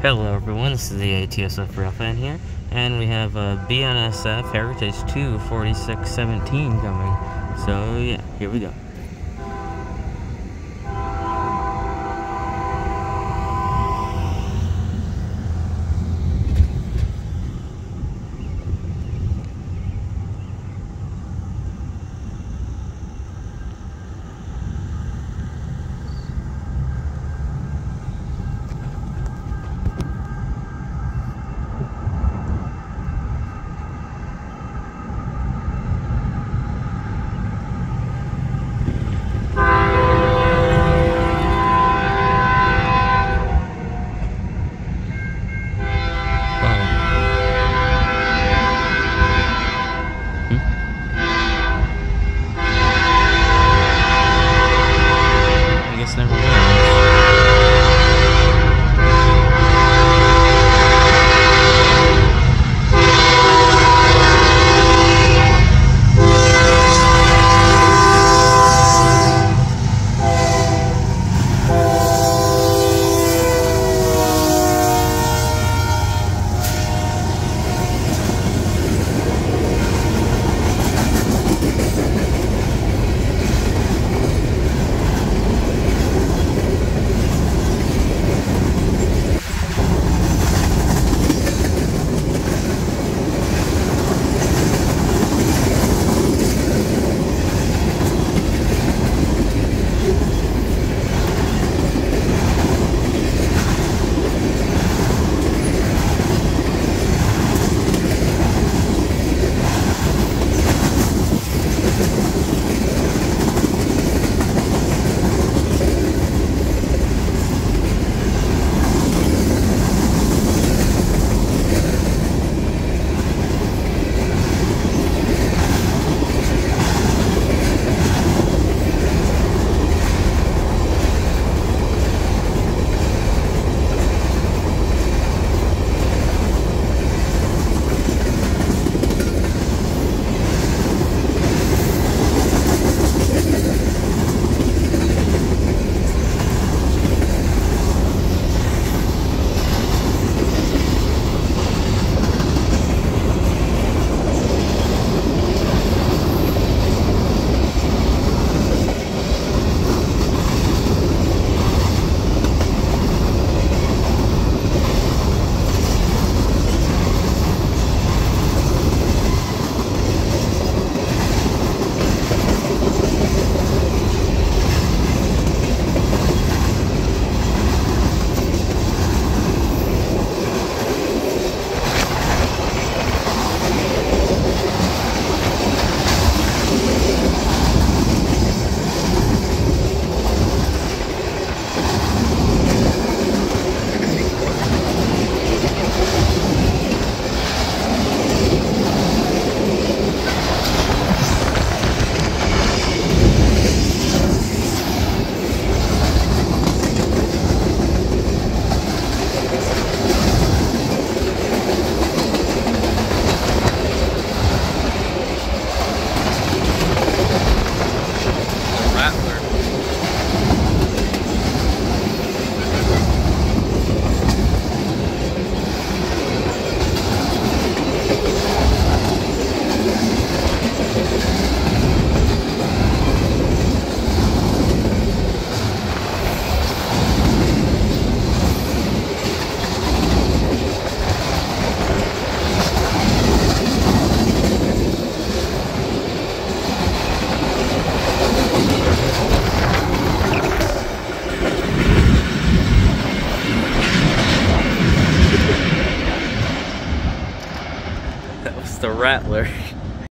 Hello everyone, this is the ATSF Rail Fan here, and we have uh, a BNSF Heritage 2 4617 coming. So yeah, here we go. Rattler.